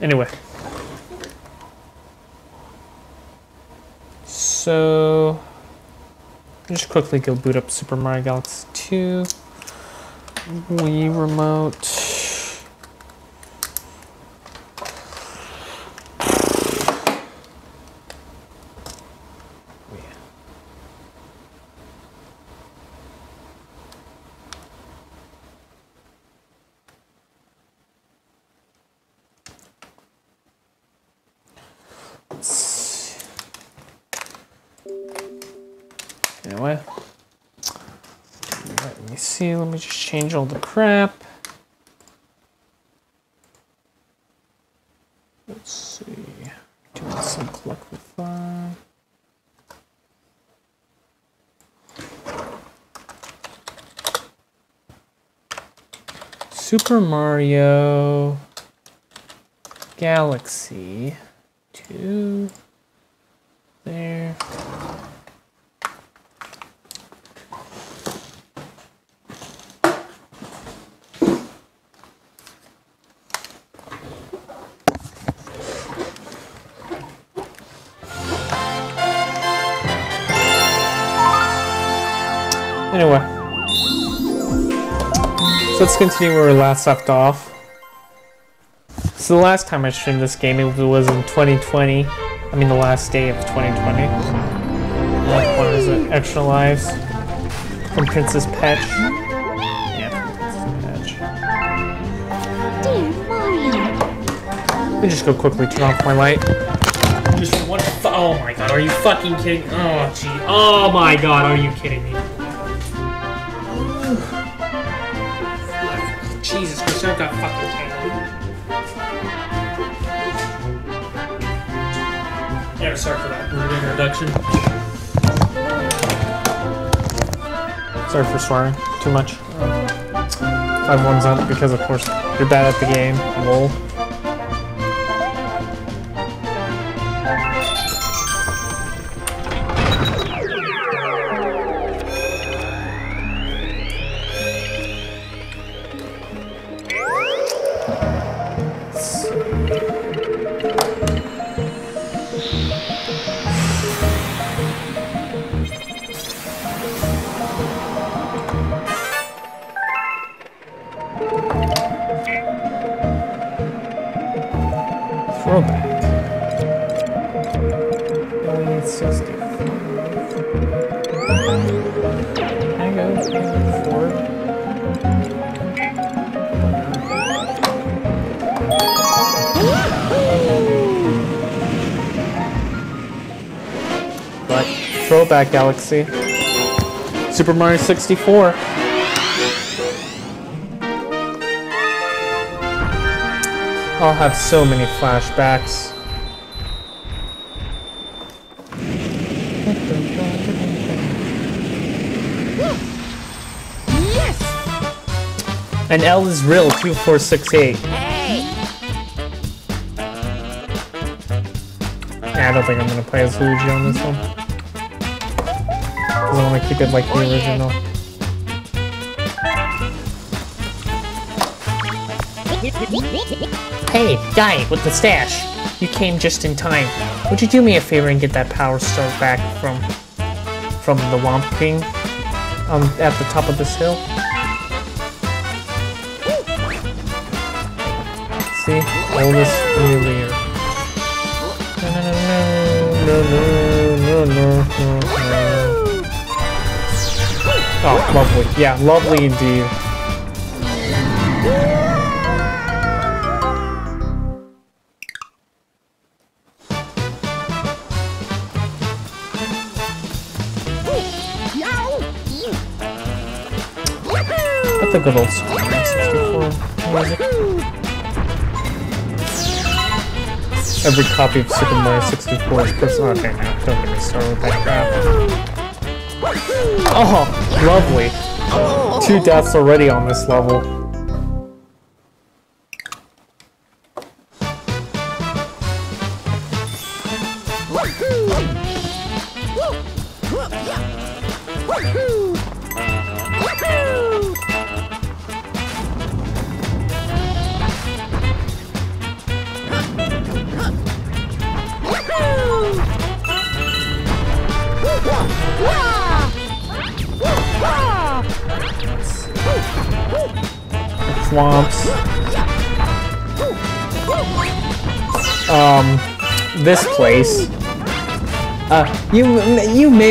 Anyway. So, just quickly go boot up Super Mario Galaxy 2. Wii Remote. Change all the crap. Let's see. Doing some collect with fun. Super Mario Galaxy 2 let's continue where we last left off. So the last time I streamed this game, it was in 2020. I mean the last day of 2020. What is it? Extra Lives from Princess Peach. Yeah, Princess. Let me just go quickly turn off my light. Just one. Oh my god, are you fucking kidding? Oh gee. Oh my god, are you kidding me? I've fucking tangled. Yeah, sorry for that rude introduction. Sorry for swearing too much. Five ones up because of course you're bad at the game. Lol. Galaxy. Super Mario 64. I'll have so many flashbacks. Yes! And L is real 2468. Hey! I don't think I'm gonna play as Luigi on this one. Cause I wanna keep it like the original. Hey, guy with the stash. You came just in time. Would you do me a favor and get that power star back from from the Whomp King um, at the top of this hill? See? All this earlier. No, no, no, no, no, no, no. Oh, lovely. Yeah, lovely indeed. That's a good old Super 64 music. Every copy of Super Mario 64 is personal. Okay, now don't get me started with that crap. Oh, lovely. Two deaths already on this level.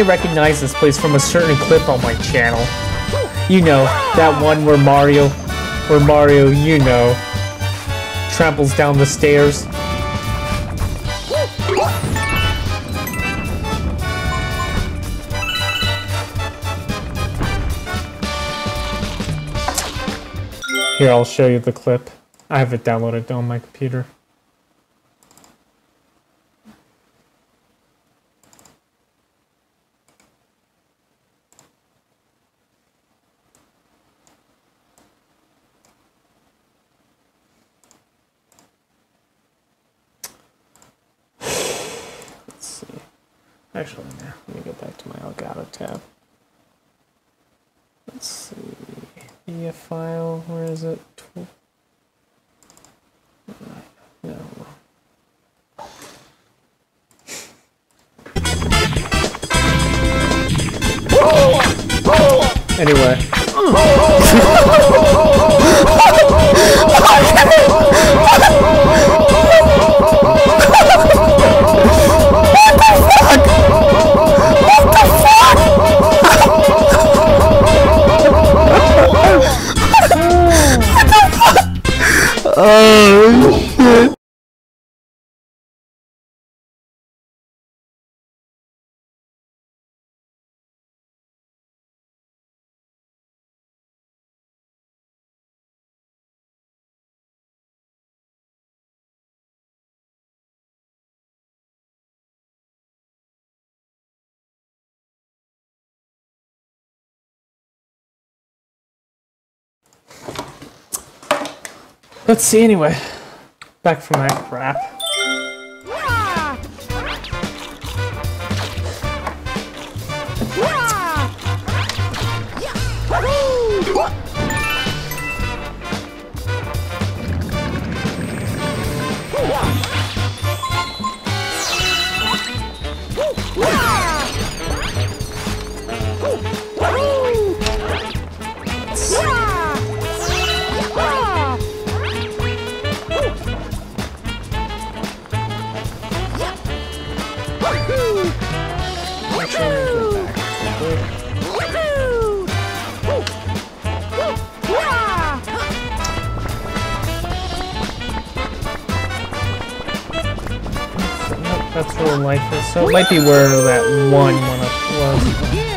Recognize this place from a certain clip on my channel. You know, that one where Mario, where Mario, you know, tramples down the stairs. Here, I'll show you the clip. I have it downloaded on my computer. Actually, nah, let me go back to my Elgato tab. Let's see. Media file, where is it? No. Anyway. Let's see anyway. Back from that crap. Nope, that's real life is. So it might be where that one one up was.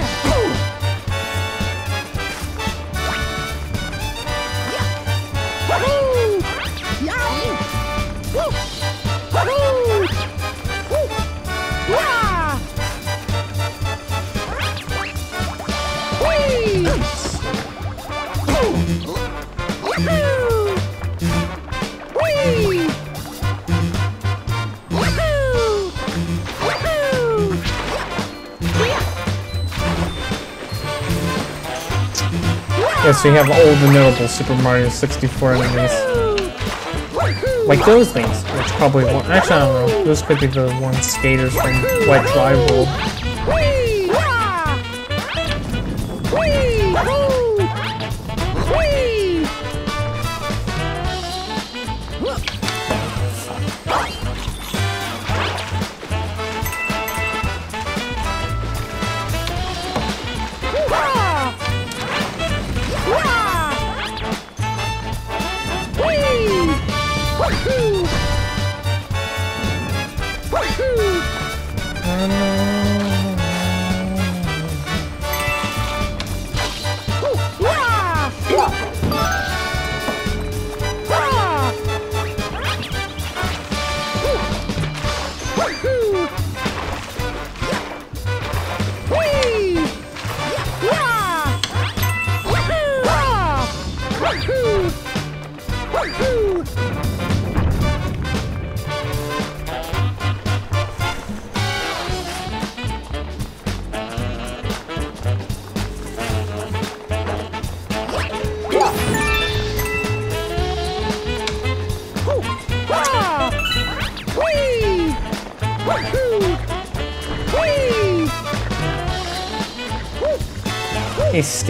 Yes, we have all the notable Super Mario 64 enemies. Like those things, which probably. Actually, I don't know. Those could be the ones skaters from White Drive World.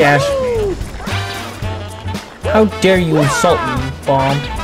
Me. How dare you insult me, bomb?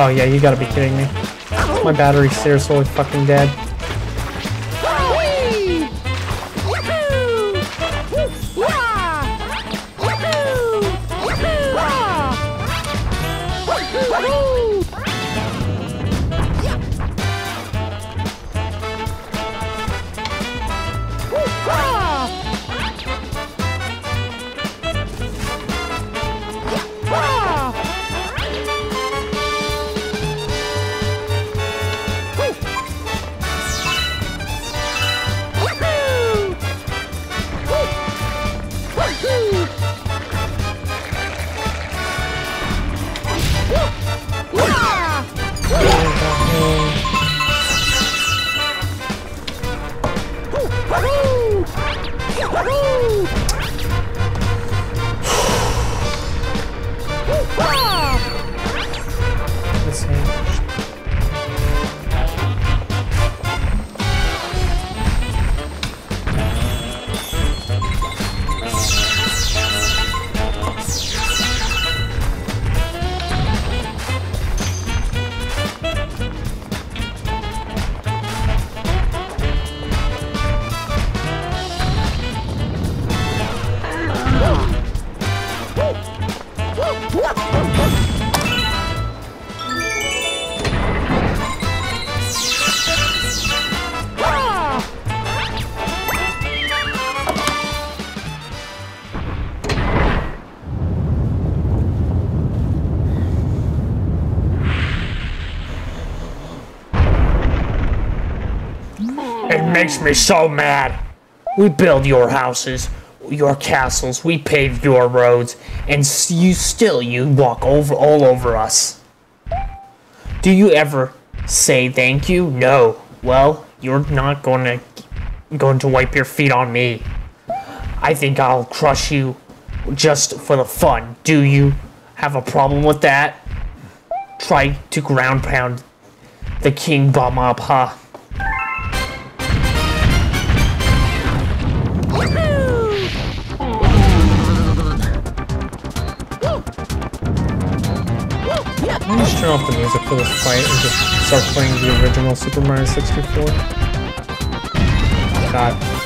Oh yeah, you gotta be kidding me. My battery's seriously fucking dead. Makes me so mad. We build your houses, your castles, we pave your roads, and you still you walk over all over us. Do you ever say thank you? No. Well, you're not going to going to wipe your feet on me. I think I'll crush you just for the fun. Do you have a problem with that? Try to ground pound the king bum Let me just turn off the music for this fight and just start playing the original Super Mario 64. God.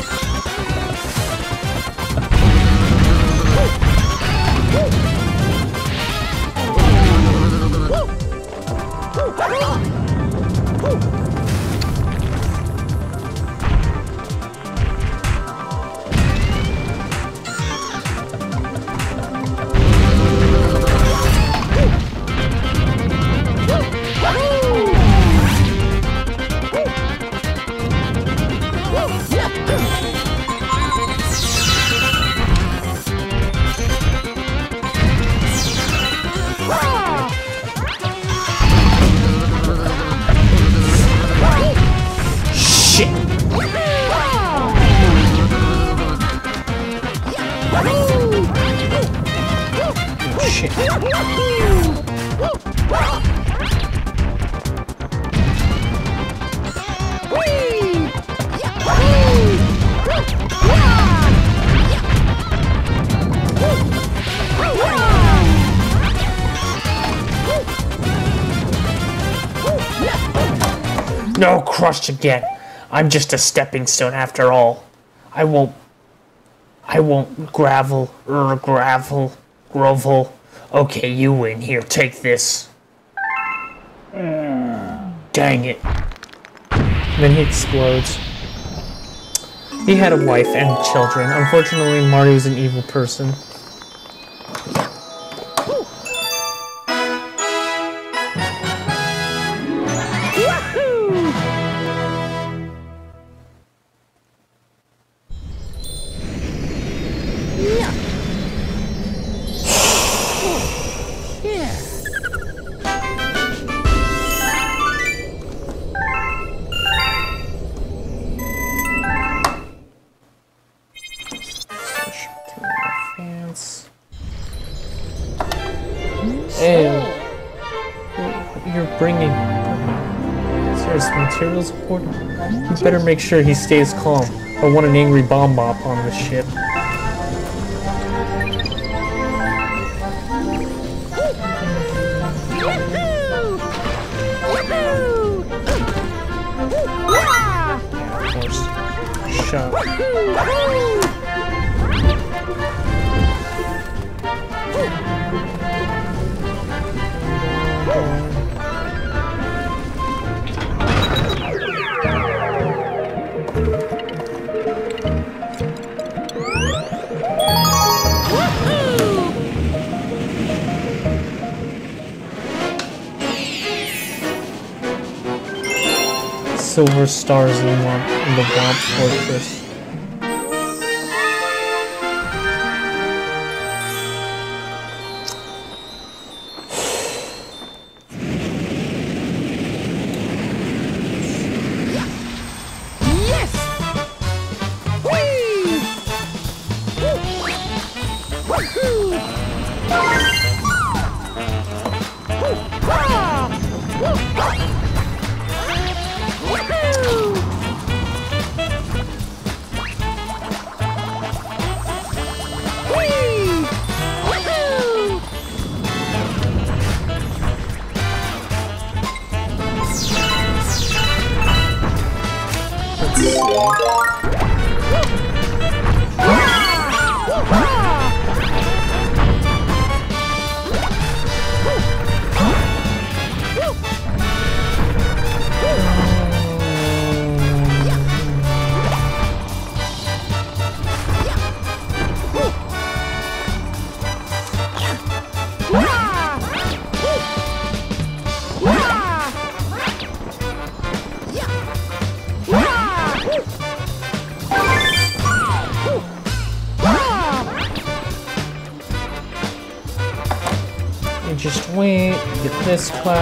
Crushed again. I'm just a stepping stone after all. I won't. I won't gravel, er, gravel, grovel. Okay, you win. Here, take this. Dang it. Then he explodes. He had a wife and children. Unfortunately, Mario's an evil person. Better make sure he stays calm. I want an angry bomb bop on the ship. Yahoo! Yahoo! Silver stars in the, in the Whomp Fortress. class.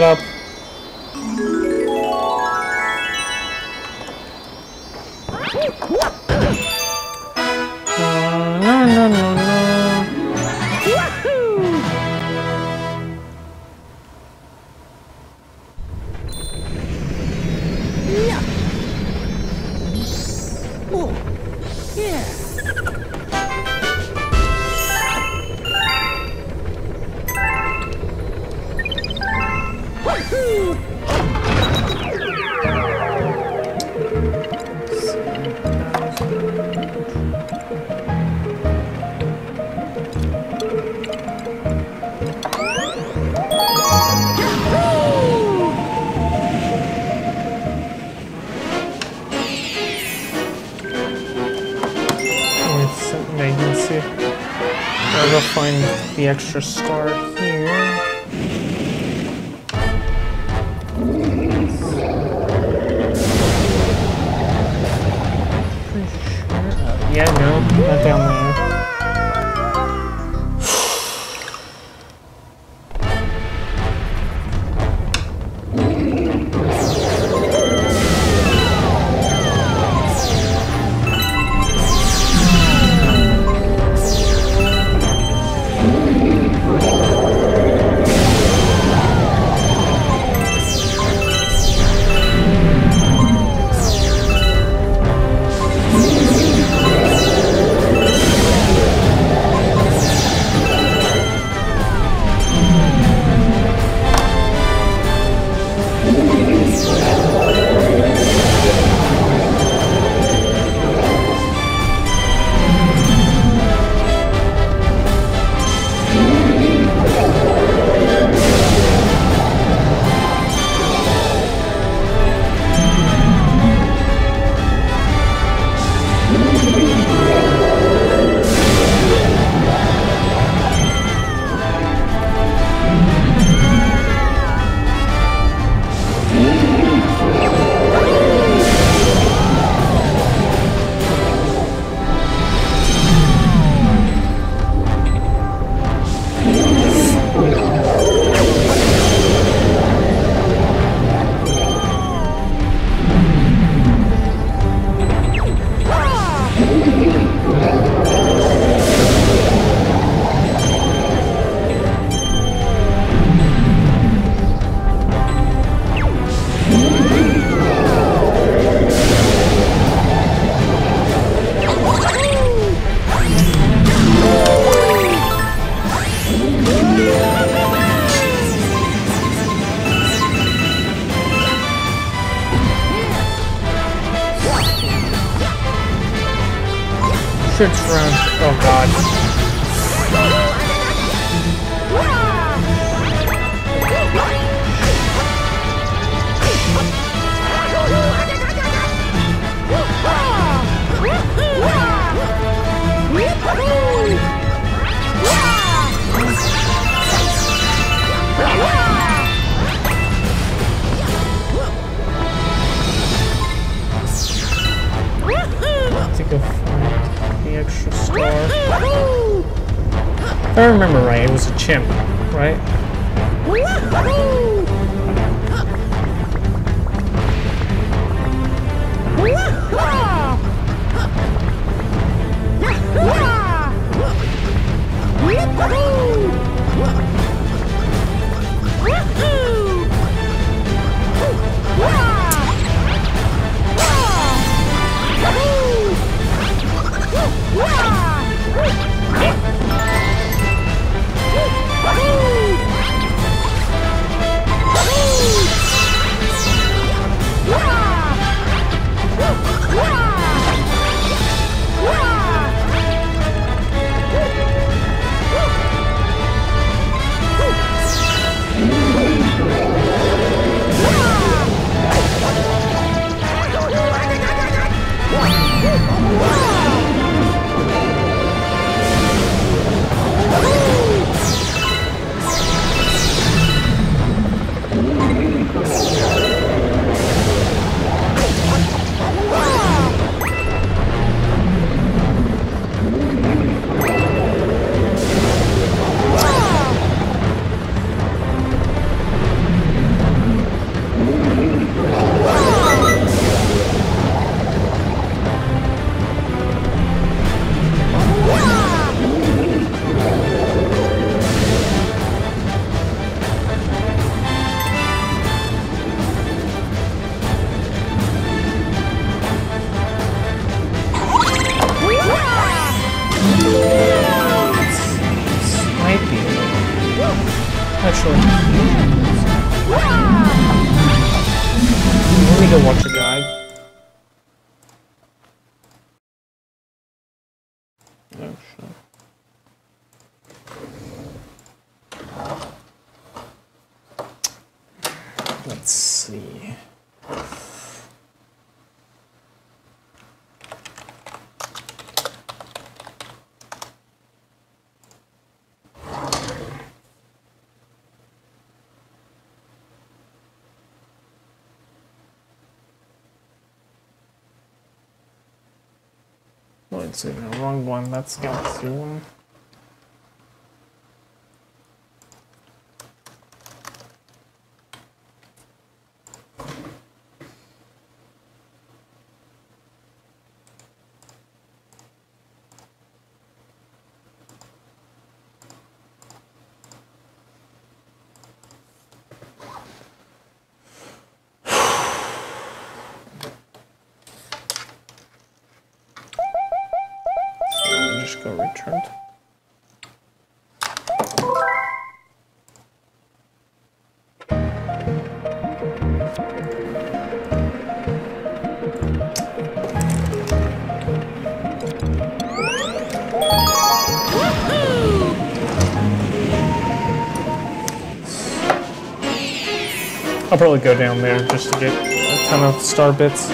Up. Extra Let's see, the wrong one. That's Galaxy one. I'll probably go down there just to get a ton of star bits.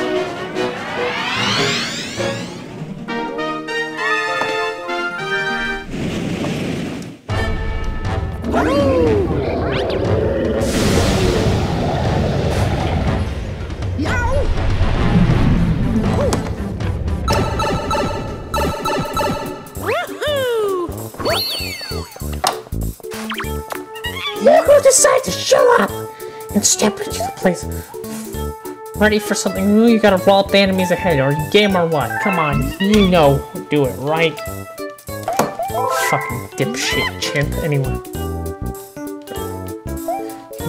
You who decide to show up and step into the place ready for something new, you gotta roll up the enemies ahead. Are you game or what? Come on, you know, do it right. Fucking dipshit chimp. Anyway.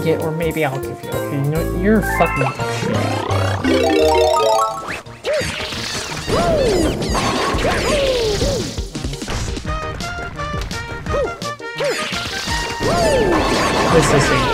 Yeah, or maybe I'll give you. Okay, you know, you're fucking dipshit. This is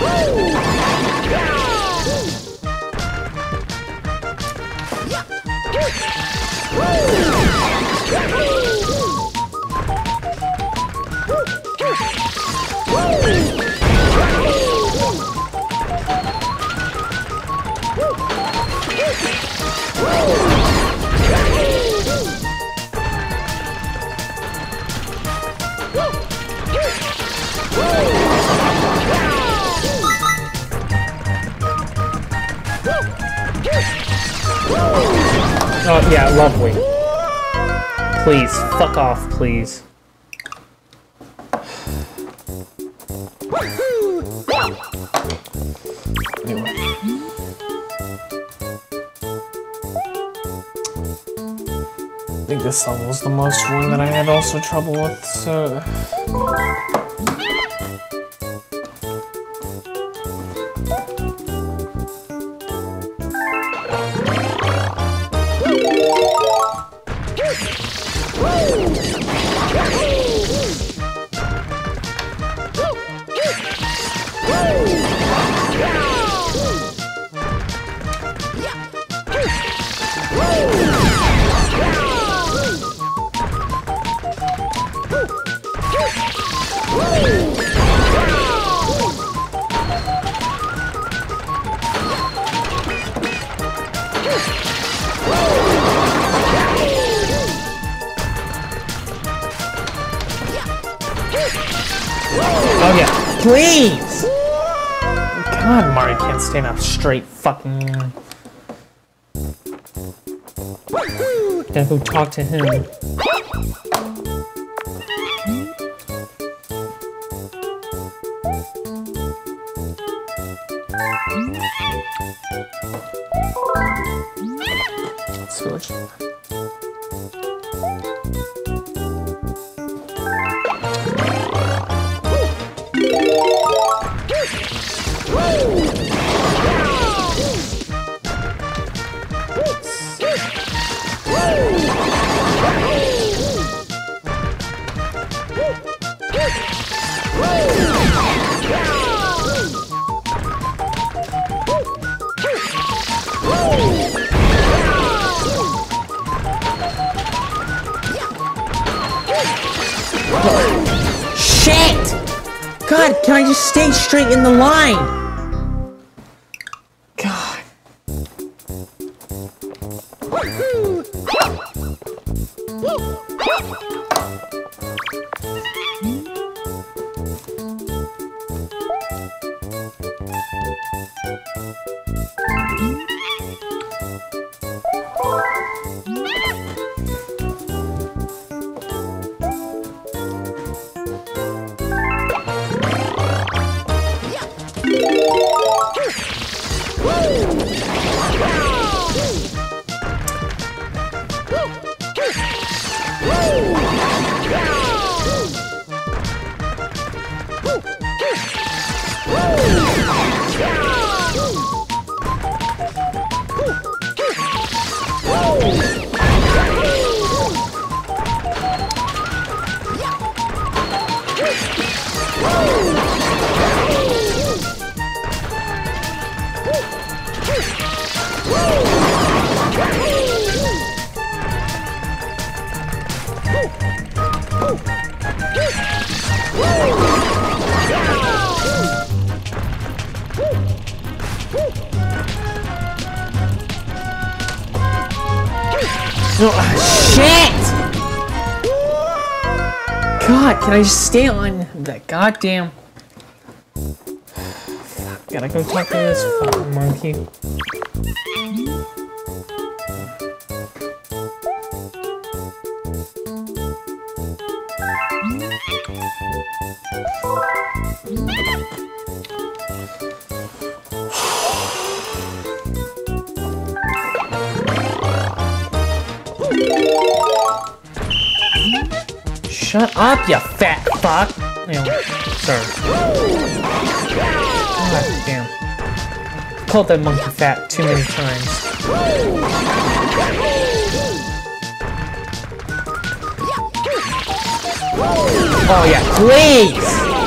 Woo! Oh, yeah, lovely. Please, fuck off, please. Anyway. think this level was the most one that I had also trouble with, so... Go talk to him. God, can I just stay straight in the line? Can I just stay on that goddamn... Gotta go talk to this fucking monkey. Shut up, you fat fuck! Yeah, sorry. God damn. Called that monkey fat too many times. Oh yeah, please!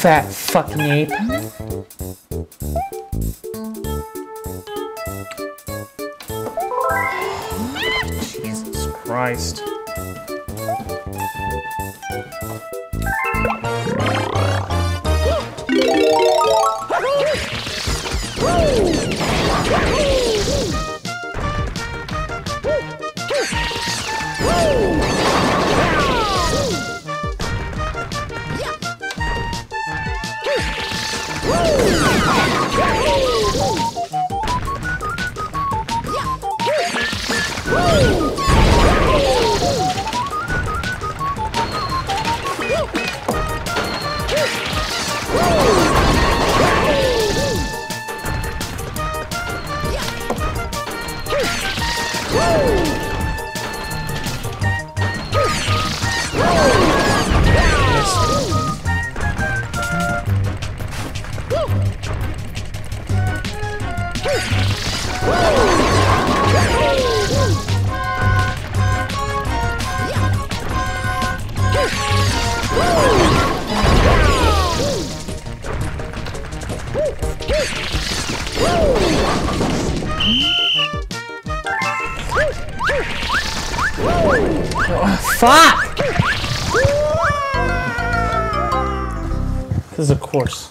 Fat fucking ape. Jesus Christ. Woo! Fuck! Because of course,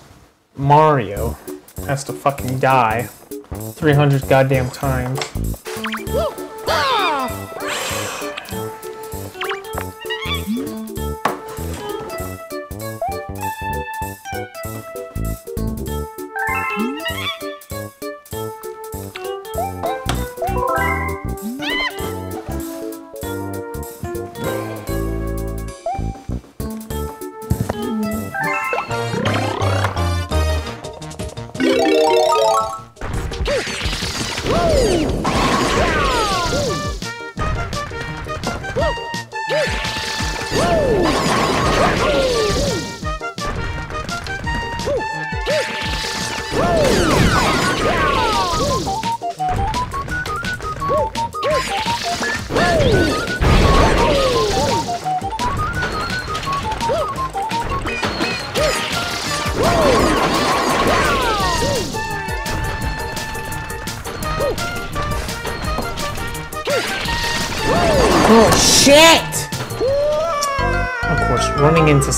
Mario has to fucking die 300 goddamn times.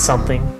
Something.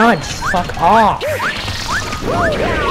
Just fuck off!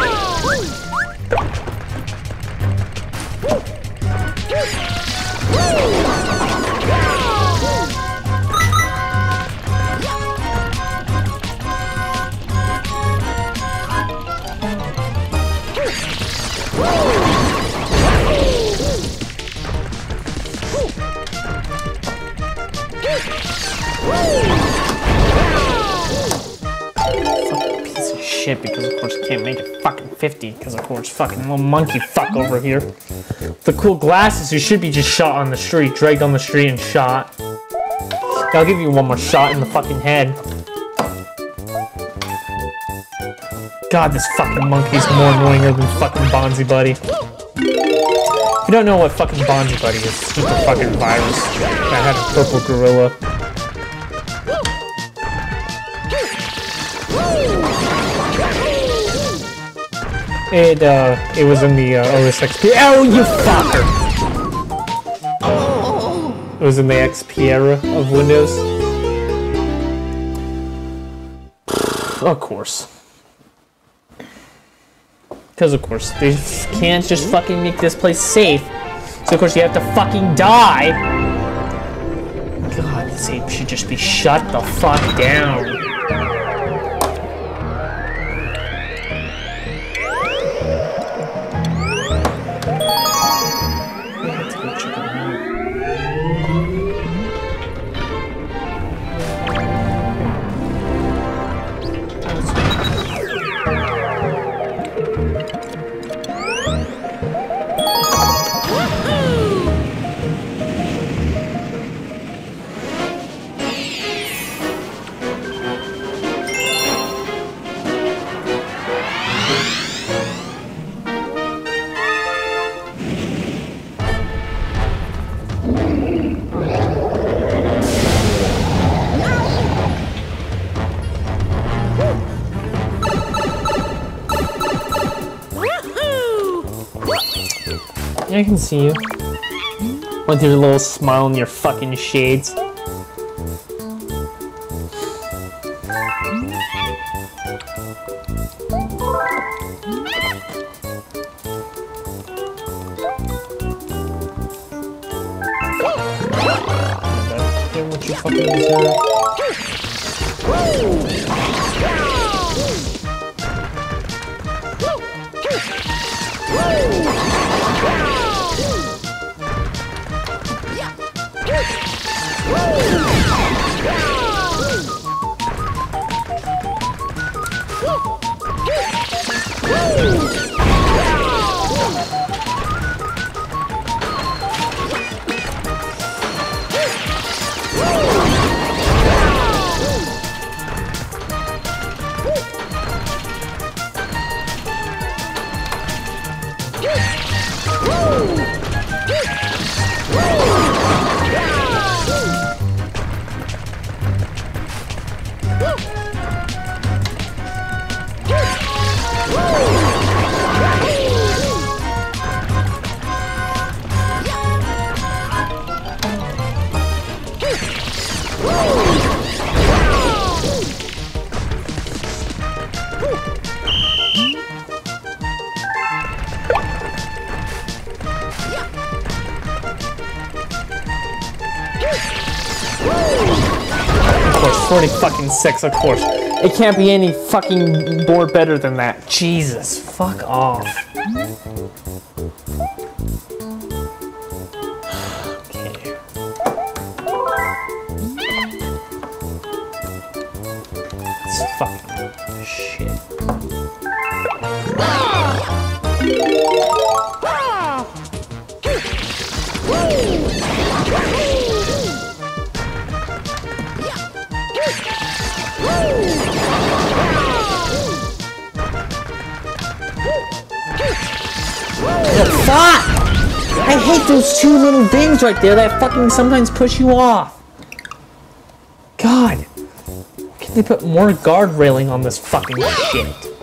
Fucking little monkey fuck over here. The cool glasses, you should be just shot on the street, dragged on the street and shot. I'll give you one more shot in the fucking head. God, this fucking monkey's more annoyinger than fucking Bonzi Buddy. If you don't know what fucking Bonzi Buddy is, it's just a fucking virus that had a purple gorilla. It, uh, it was in the uh, OS XP. Oh, you fucker! It was in the XP era of Windows. Of course. Because of course, they can't just fucking make this place safe. So of course you have to fucking die. God, this ape should just be shut the fuck down. I can see you. With your little smile and your fucking shades. 40 fucking 6, of course. It can't be any fucking more better than that. Jesus, fuck off. I hate those two little things right there that fucking sometimes push you off. God. Can they put more guard railing on this fucking shit?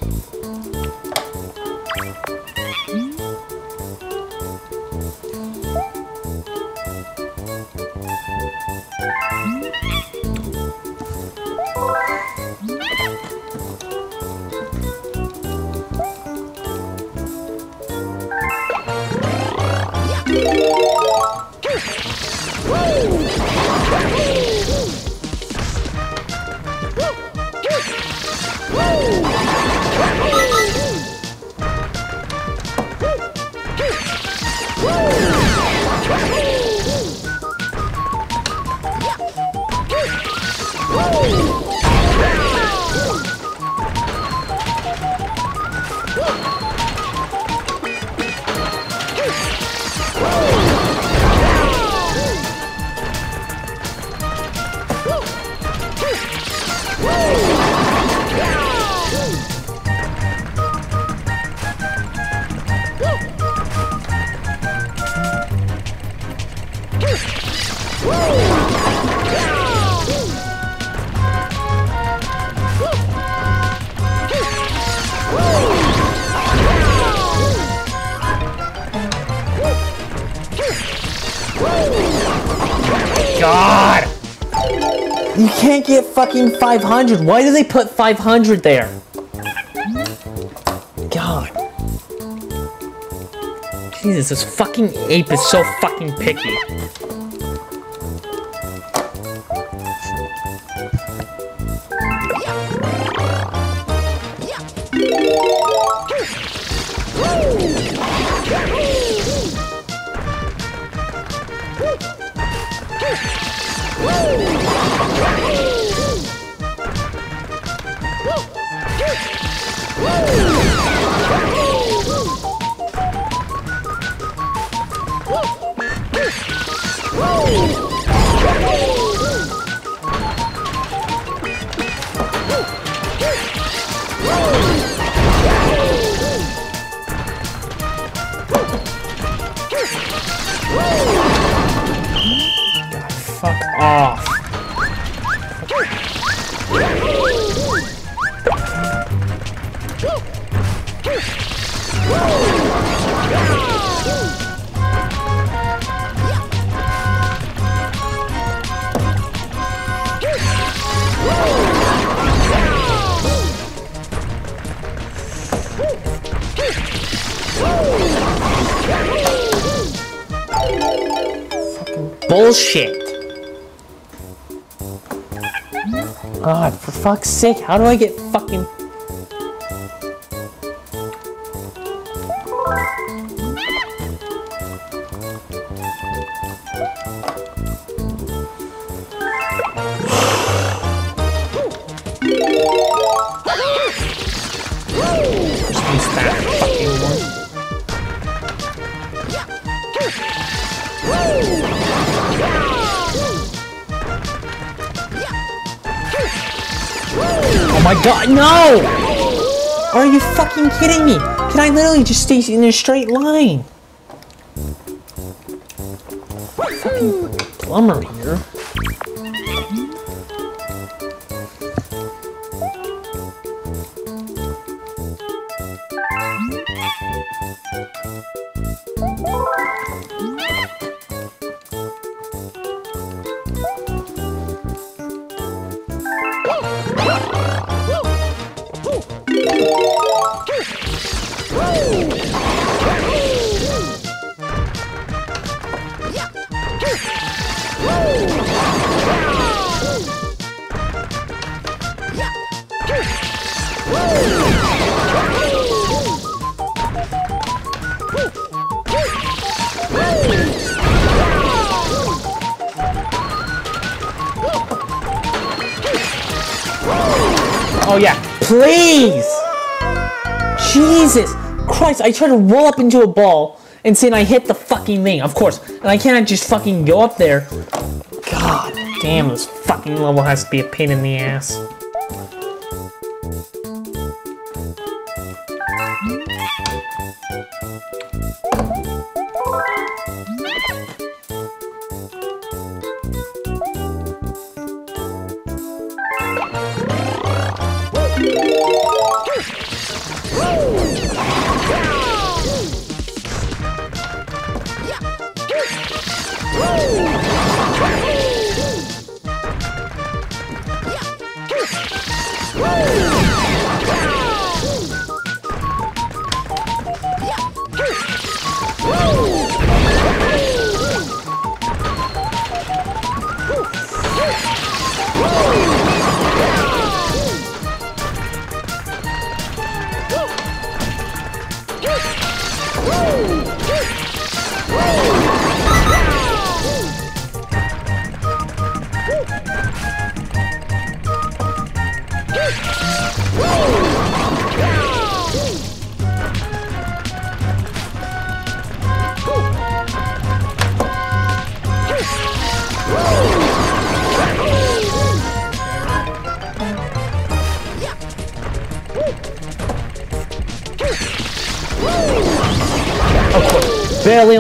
Fucking 500. Why do they put 500 there? God. Jesus, this fucking ape is so fucking picky. Bullshit. God, for fuck's sake, how do I get fucking... kidding me? Can I literally just stay in a straight line? Fucking plumber here. Please! Jesus Christ, I tried to roll up into a ball and saying I hit the fucking thing, of course. And I can't just fucking go up there. God damn, this fucking level has to be a pain in the ass.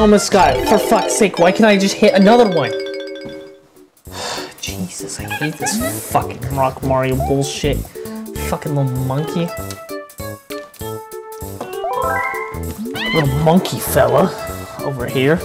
Got. For fuck's sake, why can't I just hit another one? Jesus, I hate this fucking Rock Mario bullshit. Fucking little monkey. Little monkey fella over here.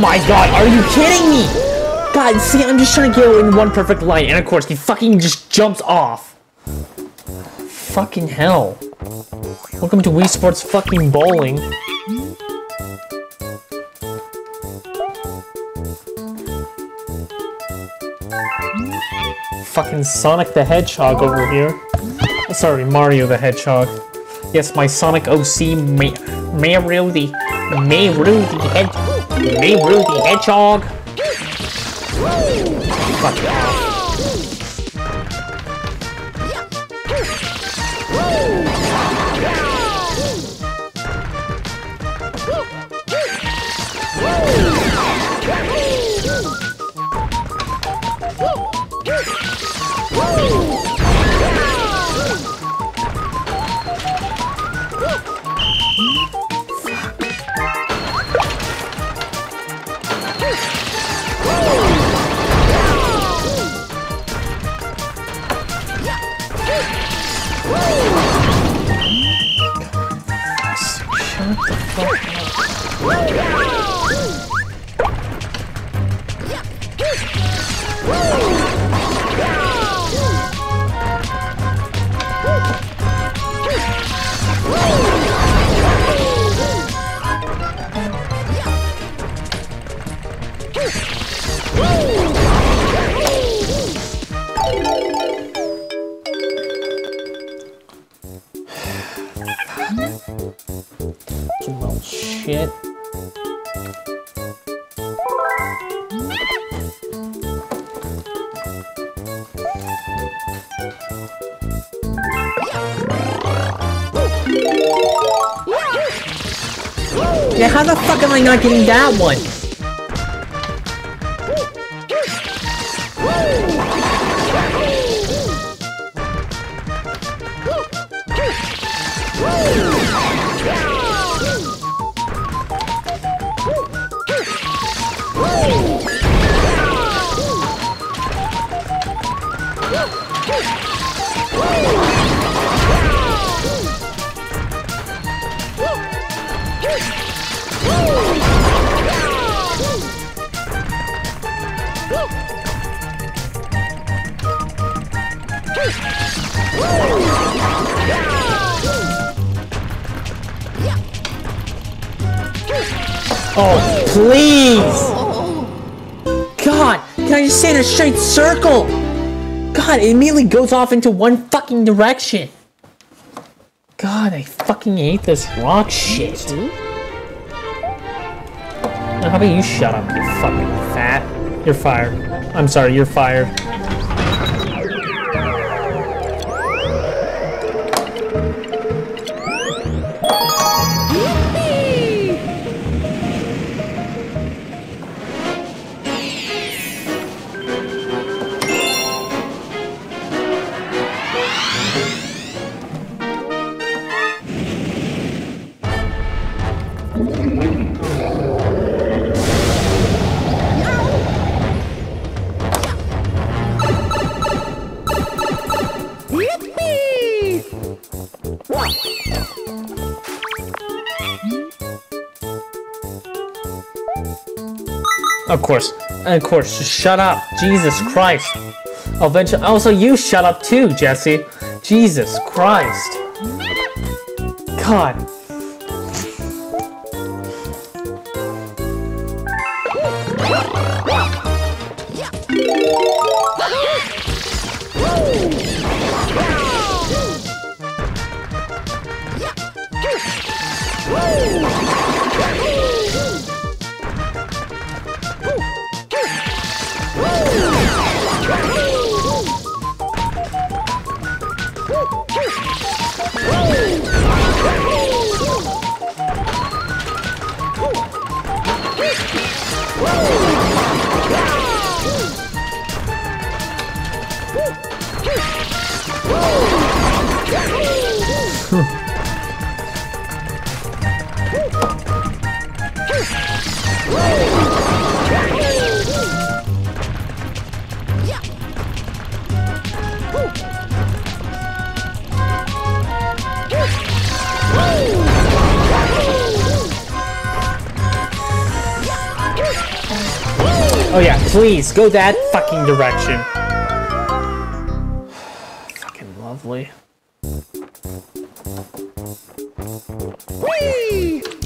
My god, are you kidding me? God, see, I'm just trying to get in one perfect line, and of course, he fucking just jumps off. Fucking hell. Welcome to Wii Sports fucking bowling. Fucking Sonic the Hedgehog over here. Sorry, Mario the Hedgehog. Yes, my Sonic OC Ma Mario the Mario the Hedge Mario the Hedgehog. Fuck. That one? Oh, please! God, can I just stay in a straight circle? God, it immediately goes off into one fucking direction. God, I fucking hate this rock shit. Now, how about you shut up, you fucking fat? You're fired. I'm sorry, you're fired. Course, of course, shut up. Jesus Christ. Eventually, also you shut up too, Jesse. Jesus Christ. God. Please go that fucking direction. fucking lovely. Whee!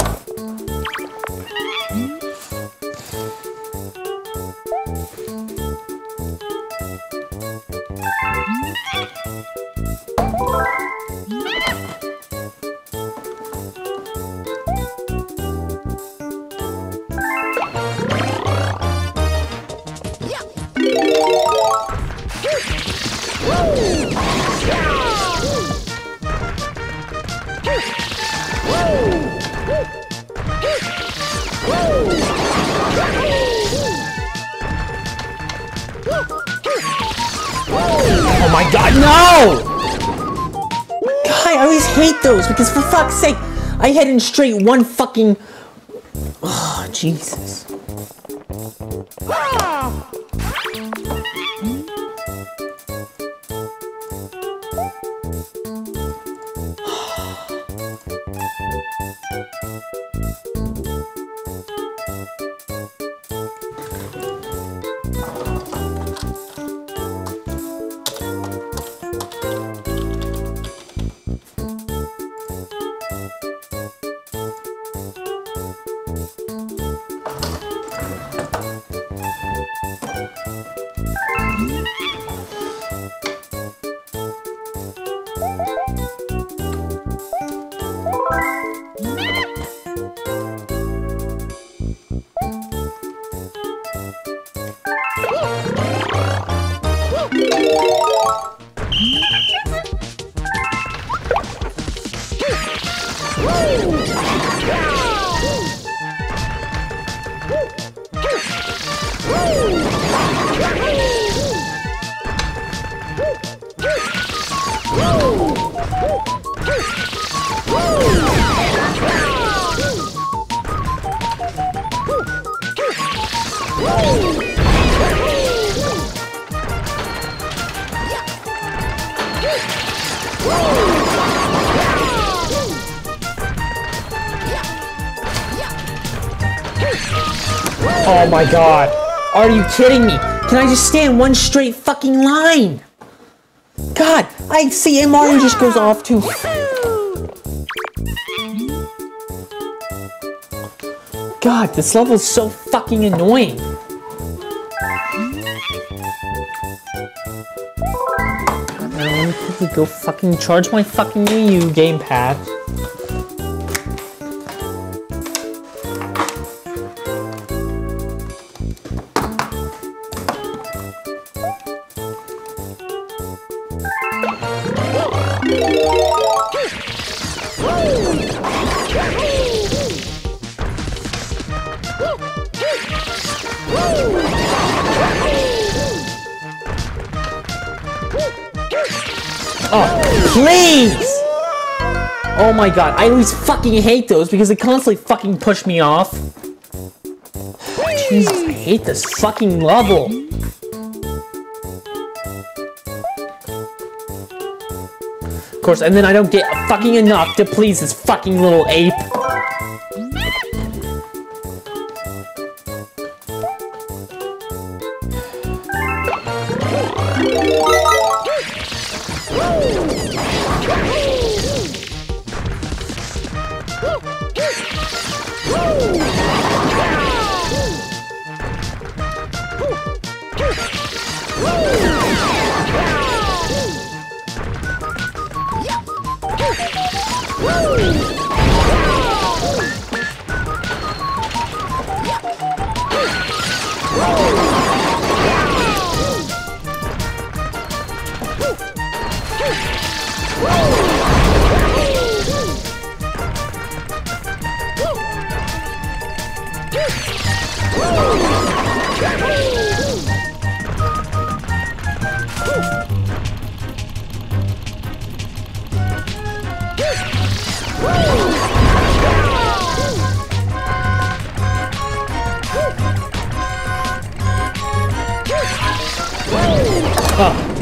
Those because for fuck's sake, I head in straight one fucking. Oh, Jesus. My god. Are you kidding me? Can I just stay in one straight fucking line? God, I see and Mario just goes off too. God, this level is so fucking annoying. Go fucking charge my fucking Wii U gamepad. My god, I always fucking hate those because they constantly fucking push me off. Jesus, I hate this fucking level. Of course, and then I don't get fucking enough to please this fucking little ape.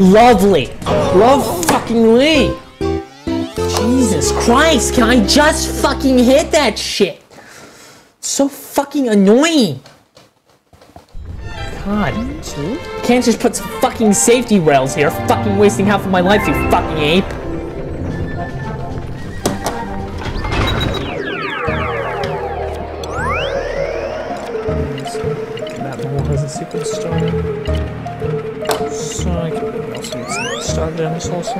Lovely. Love fucking Lee. Jesus Christ, can I just fucking hit that shit? So fucking annoying. God. Can't just put some fucking safety rails here. Fucking wasting half of my life, you fucking ape. That has a I can maybe also get some star also.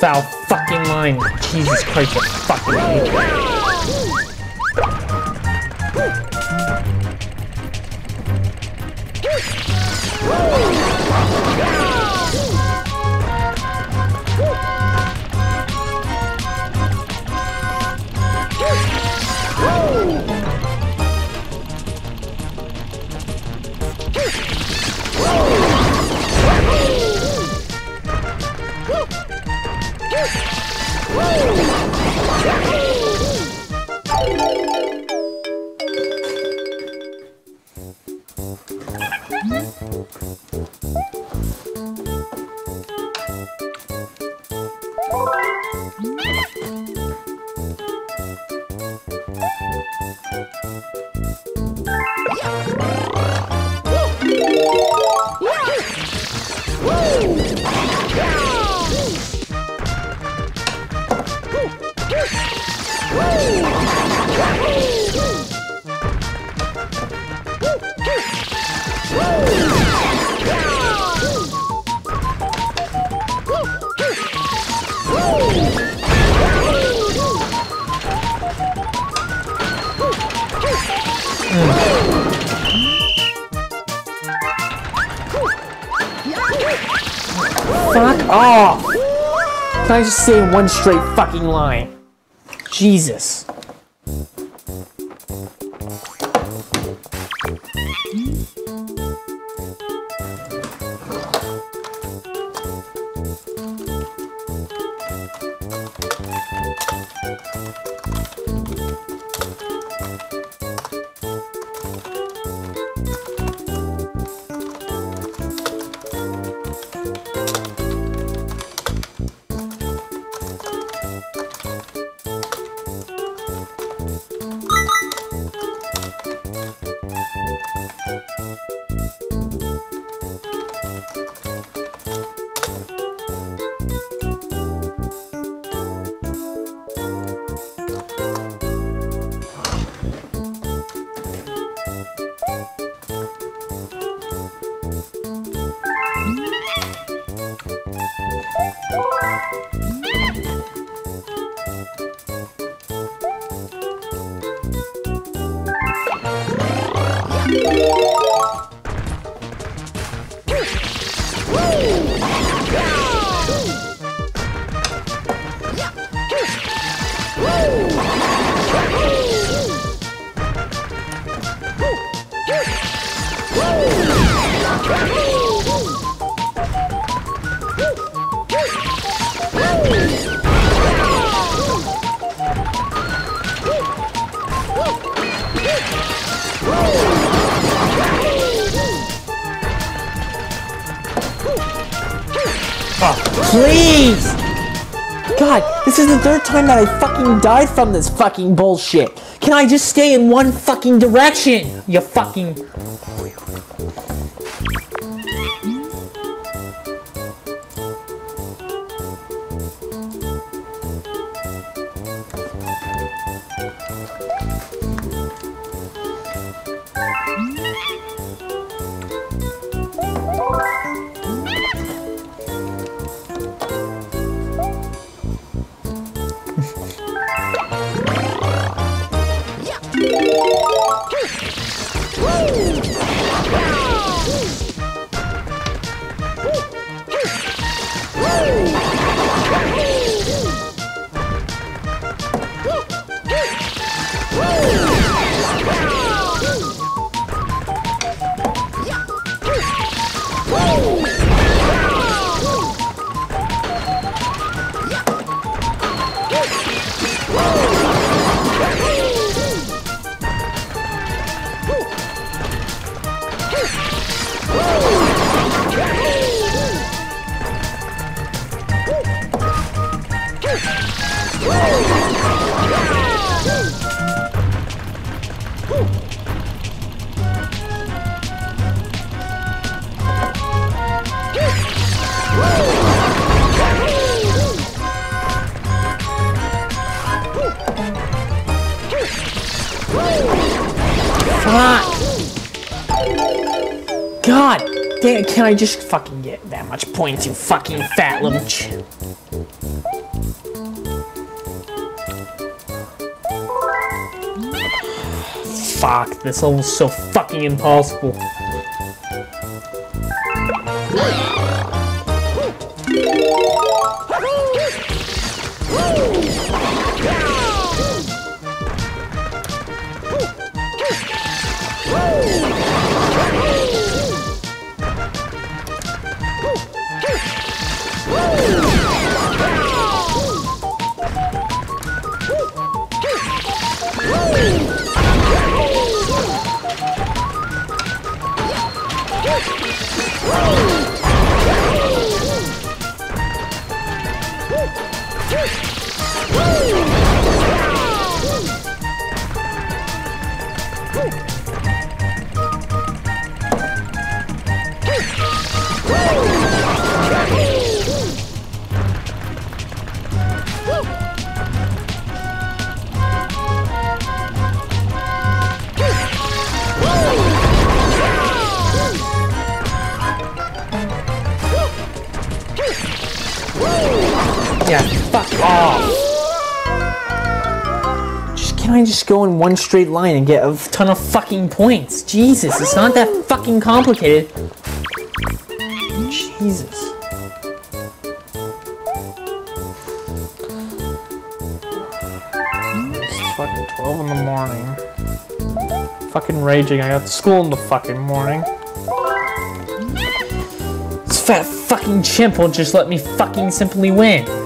Foul Off! Can I just say one straight fucking line? Jesus. Please! God, this is the third time that I fucking died from this fucking bullshit. Can I just stay in one fucking direction? You fucking... can I just fucking get that much points, you fucking fat little ch- Fuck, this level's so fucking impossible. Yeah, go in one straight line and get a ton of fucking points? Jesus, it's not that fucking complicated. Jesus. It's fucking 12 in the morning. Fucking raging. I got to school in the fucking morning. This fat fucking chimp will just let me fucking simply win.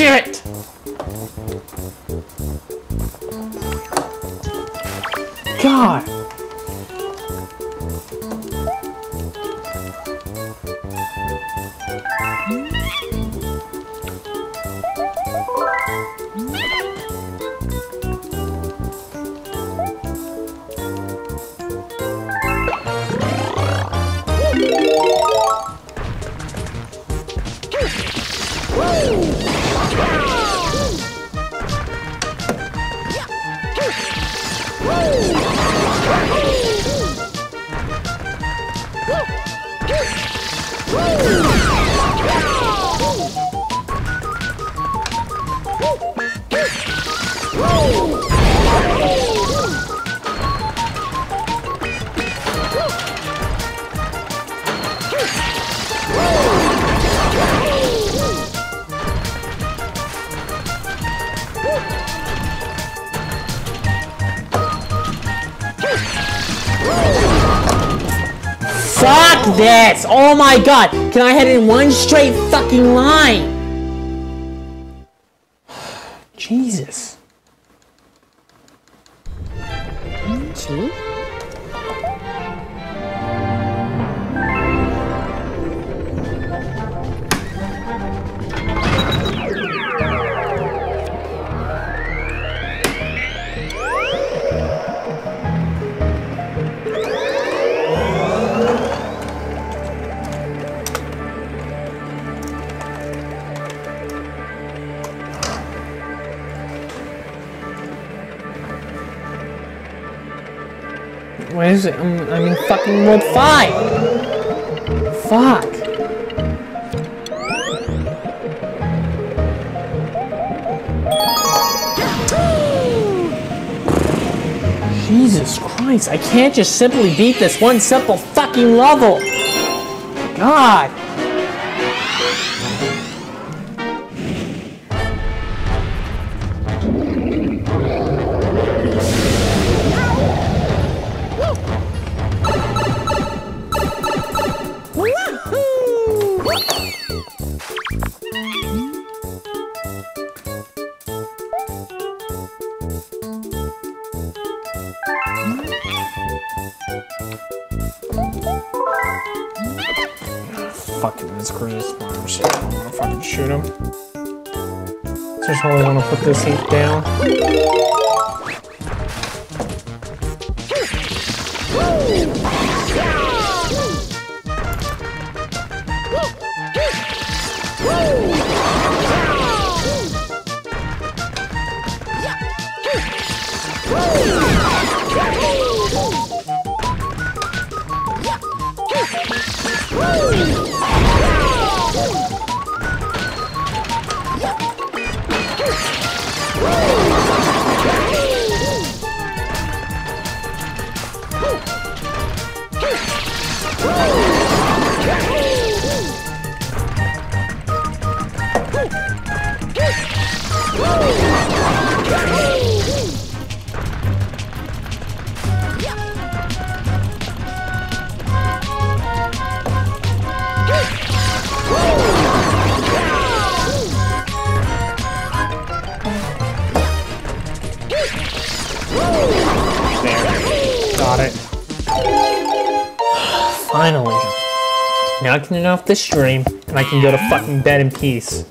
Shit? God. Oh my god! Can I head in one straight fucking line? It? I'm, I'm in fucking world 5! Fuck! Jesus Christ, I can't just simply beat this one simple fucking level! God! Fucking this Chris. Oh, shit, I don't wanna fucking shoot him. Just only wanna put this heat down. The stream, and I can go to fucking bed in peace.